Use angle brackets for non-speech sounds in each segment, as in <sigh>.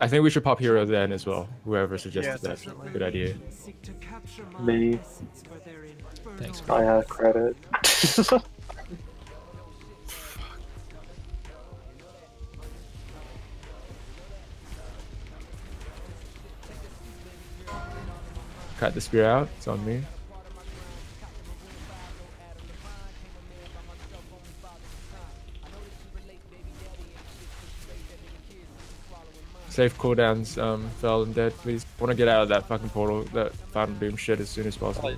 I think we should pop hero then as well. Whoever suggested Yeah, that. definitely. Good idea. Me. Thanks, I have credit. <laughs> Cut the spear out. It's on me. Safe cooldowns, um, fell and dead, please. want to get out of that fucking portal, that Fountain Doom shit as soon as possible.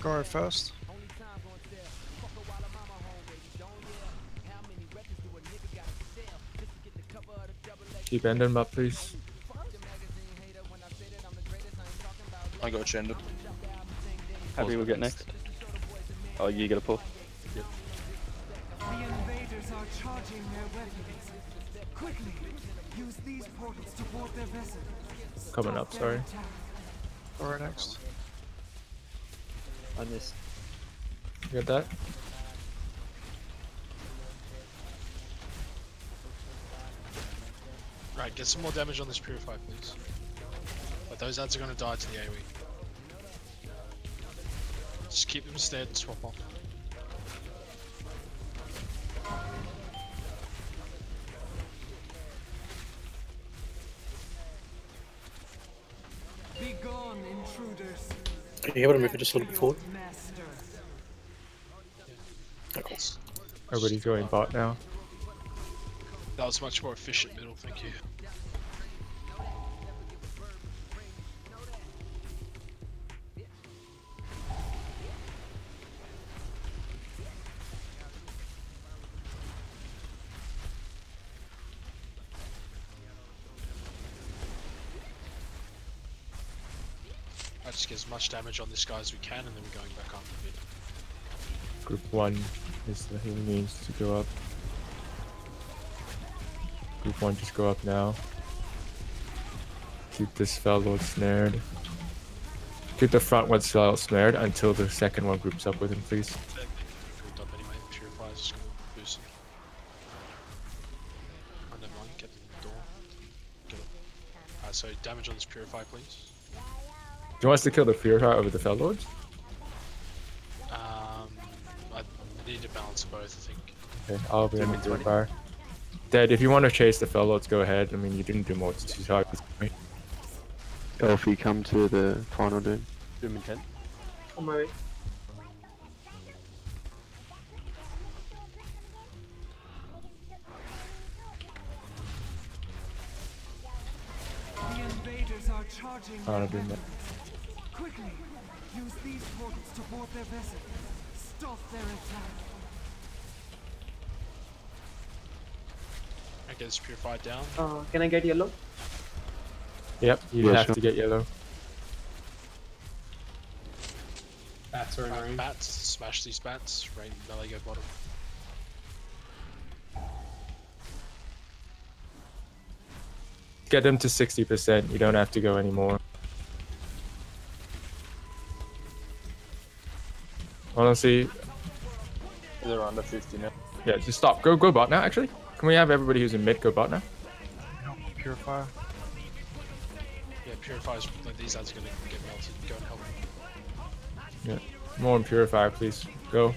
Go first. Keep ending them up, please. I got agented. Happy we'll get next. Oh, you get a pull. The invaders are charging their weapons. Quickly, use these portals to board their vessel. Coming up, sorry. Attack. Go next. I missed. You got that? Right, get some more damage on this Purify, please. But those ads are gonna die to the AoE. Just keep them stead and swap off. Be gone, intruders. Are you able to move it just a little bit forward? Master. Okay. Everybody's going bot now. That was much more efficient middle, thank you. Just get as much damage on this guy as we can and then we're going back up a bit. Group 1 is the who needs to go up. Group 1 just go up now. Keep this fellow snared. Keep the front one spell snared until the second one groups up with him, please. Grouped up anyway, Purify's just gonna boost him. Never mind, get the door. Get it. Alright, so damage on this Purify, please. Do you want us to kill the Purifier over the Fel Lords? Um, I need to balance both, I think. Okay, I'll be in the Purifier. Dead, if you want to chase the Fel Lords, go ahead. I mean, you didn't do more than two targets. Elfie, come to the final doom. Doom intent. On my way. The invaders are charging I their don't do that. weapons. Quickly, use these portals to board their vessel. Stop their attack. I get this Purified down. Uh, can I get yellow? Yep, you Yeah, have sure. to get yellow. Bats are in bats, smash these bats, rain melee go bottom. Get them to 60%. You don't have to go anymore. Honestly, They're under 50 now. yeah, just stop. Go, go bot now. Actually, can we have everybody who's in mid go bot now? No, Purifier. Yeah, Purify's, like, these ads are gonna get melted. Go and help. Yeah, more on purifier, please. Go.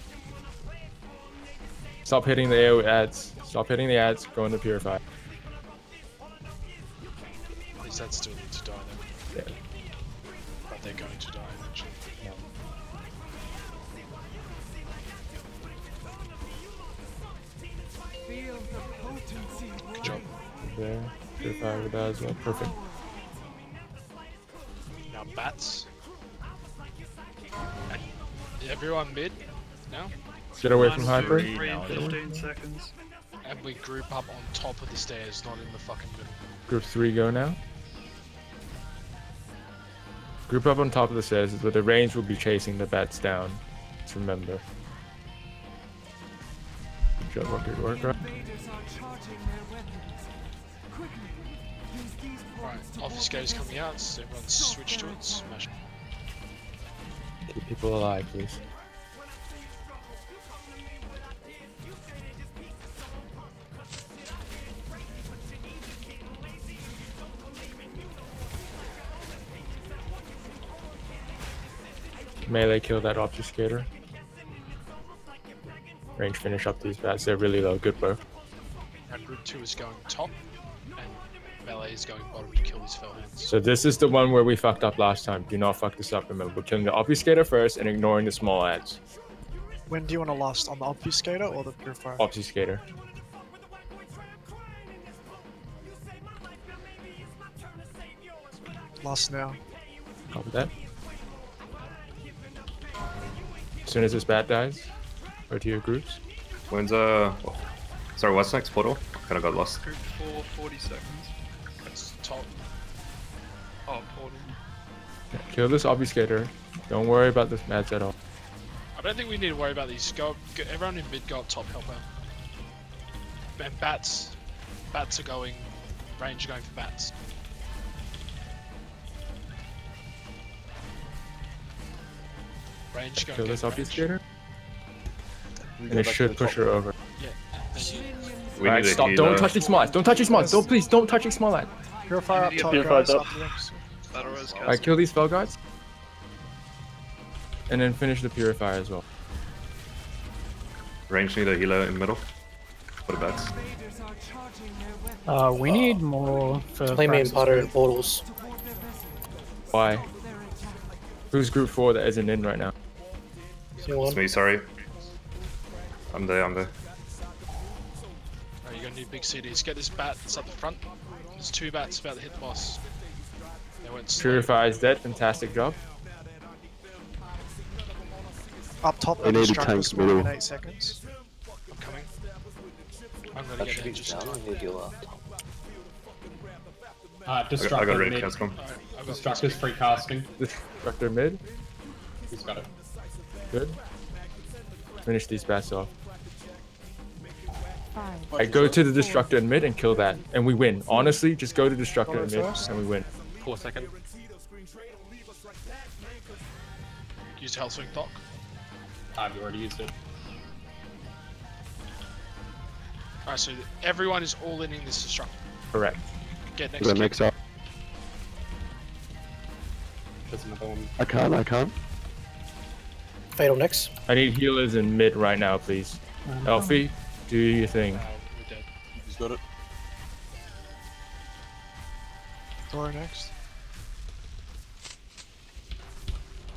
Stop hitting the AoE ads. Stop hitting the ads. Go into purifier. These ads still need to die though. Yeah. But they're going to die Good job. There. Purifier with that as well. Perfect. Now bats. Everyone mid now. Get away from hyper. Three and 15 seconds. And we group up on top of the stairs, not in the fucking middle. Group three go now. Group up on top of the stairs, but the range will be chasing the bats down. Just remember. Good work. Right, office coming out, so everyone switch to it, smash. Keep people alive, please. Melee kill that obfuscator. Range finish up these bats. They're really low. Good work. And group two is going top, and melee is going bottom to kill these fell hands. So this is the one where we fucked up last time. Do not fuck this up. Remember, we're killing the obfuscator first and ignoring the small ads. When do you want to last? On the obfuscator or the purifier? Obfuscator. Last now. Copy that. As soon as this bat dies, go to groups. When's uh? oh, Sorry, what's next portal? Kind of got lost. Group 4, 40 seconds. That's top. Oh, portal. Yeah, kill this obfuscator. Don't worry about this mats at all. I don't think we need to worry about these. Go, go everyone in mid, go up top, help out. And bats, bats are going. Range are going for bats. Range going. Kill this get range. Obfuscator. And it should push her over. Yeah. We Alright, stop. Don't touch these smiles. Don't touch these smiles. Don't please. Don't touch these small ads. Purifier up top, Purified up. Up. Alright, kill these spell guards. And then finish the purifier as well. Range need a healer in middle. For the bats. Invaders are charging their weapons Uh, we need more for Play me in Praxis. Potter and portals. to board their vessel. Why? Stop their attack. Who's group four that isn't in right now? It's me, sorry. I'm there, I'm there. Alright, you're gonna need big CDs. Get this bat that's up the front. There's two bats about to hit the boss. They went slow. Purify is dead. Fantastic job. Up top, They the need a tank spawning in 8 seconds. I'm coming. I'm gonna get there just in time. Uh, I got, I Destructor got mid. cast from. Alright, I've got Destructor's free casting. Destructor mid. He's got it. Good. Finish these bats off. Five. I go to the destructor in mid and kill that, and we win. Honestly, just go to destructor in mid first. and we win. Four second. Use health swing dock. I've already used it. Alright, so everyone is all in in this destructor. Correct. Get next That to makes up. There's another one. I can't, I can't. Fatal next. I need healers in mid right now, please. Uh-huh. Elfie, do your thing. We're dead. He's got it. Thor next.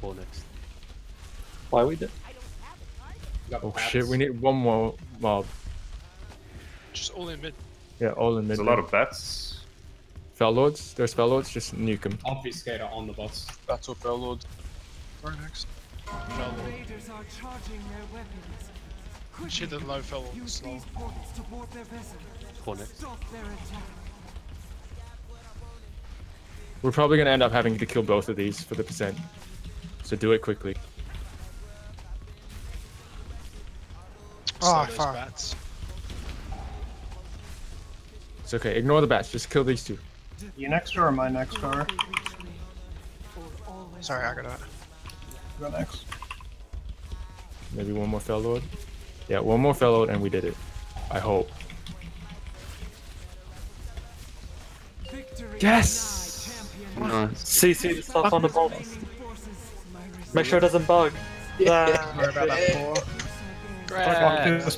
Four next. Why we did? We got Oh bats. shit, we need one more mob. Just all in mid. Yeah, all in mid. There's a lot of bats. Fel lords. There's fel lords. Just nuke them. Obfuscator on the boss. That's what Fel Lord. Thor next. Fel lord. Are charging their weapons. Quickly, Shit, the low fel lord use slow. these portals to board their vessel. Four next. Stop their attack. We're probably gonna end up having to kill both of these for the percent. So do it quickly. Slow Ah, fuck. bats. It's okay. Ignore the bats. Just kill these two. You next or my next, or? Or Sorry, I got it. Go next. Maybe one more fel lord. Yeah, one more fel lord, and we did it. I hope. Yes! denied, champion. Nice. CC the stuff on the bomb. Make sure it doesn't bug. Sorry about that, Thor. Fuck this